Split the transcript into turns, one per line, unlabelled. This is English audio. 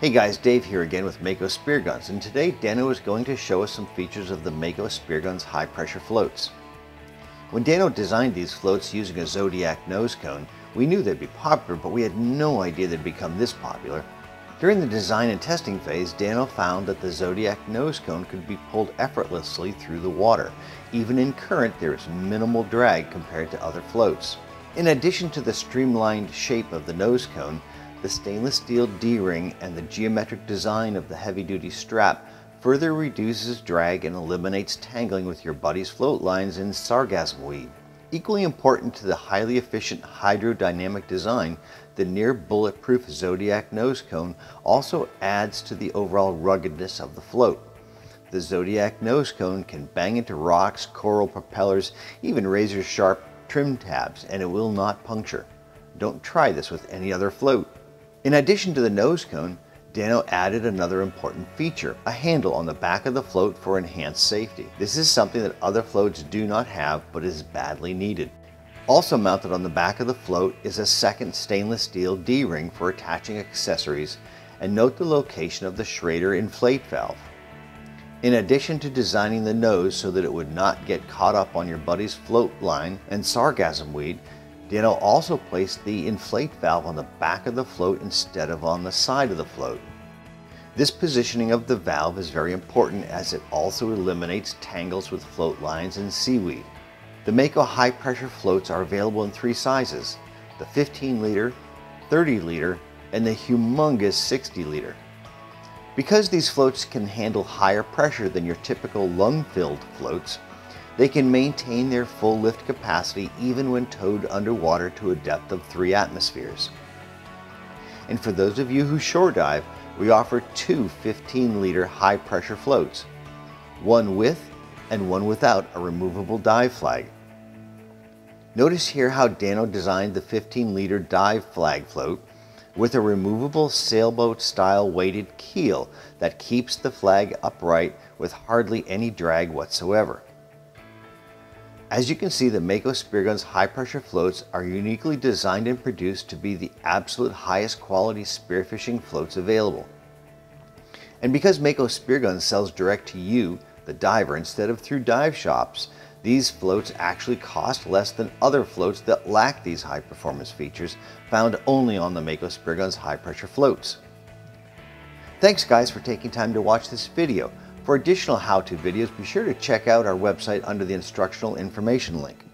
Hey guys, Dave here again with Mako Spear Guns, and today Dano is going to show us some features of the Mako Spear Guns high pressure floats. When Dano designed these floats using a Zodiac nose cone, we knew they'd be popular, but we had no idea they'd become this popular. During the design and testing phase, Dano found that the Zodiac nose cone could be pulled effortlessly through the water. Even in current, there is minimal drag compared to other floats. In addition to the streamlined shape of the nose cone, the stainless steel D-ring and the geometric design of the heavy-duty strap further reduces drag and eliminates tangling with your buddy's float lines in sargassum weed. Equally important to the highly efficient hydrodynamic design, the near bulletproof Zodiac nose cone also adds to the overall ruggedness of the float. The Zodiac nose cone can bang into rocks, coral propellers, even razor sharp trim tabs, and it will not puncture. Don't try this with any other float. In addition to the nose cone, Dano added another important feature, a handle on the back of the float for enhanced safety. This is something that other floats do not have but is badly needed. Also mounted on the back of the float is a second stainless steel D-ring for attaching accessories and note the location of the Schrader inflate valve. In addition to designing the nose so that it would not get caught up on your buddy's float line and sargassum weed, Dano also placed the inflate valve on the back of the float instead of on the side of the float. This positioning of the valve is very important as it also eliminates tangles with float lines and seaweed. The Mako high pressure floats are available in three sizes, the 15 liter, 30 liter, and the humongous 60 liter. Because these floats can handle higher pressure than your typical lung-filled floats, they can maintain their full lift capacity even when towed underwater to a depth of 3 atmospheres. And for those of you who shore dive, we offer two 15-liter high-pressure floats, one with and one without a removable dive flag. Notice here how Dano designed the 15-liter dive flag float with a removable sailboat-style weighted keel that keeps the flag upright with hardly any drag whatsoever. As you can see, the Mako Speargun's high pressure floats are uniquely designed and produced to be the absolute highest quality spearfishing floats available. And because Mako Speargun sells direct to you, the diver, instead of through dive shops, these floats actually cost less than other floats that lack these high performance features found only on the Mako Speargun's high pressure floats. Thanks guys for taking time to watch this video. For additional how-to videos, be sure to check out our website under the instructional information link.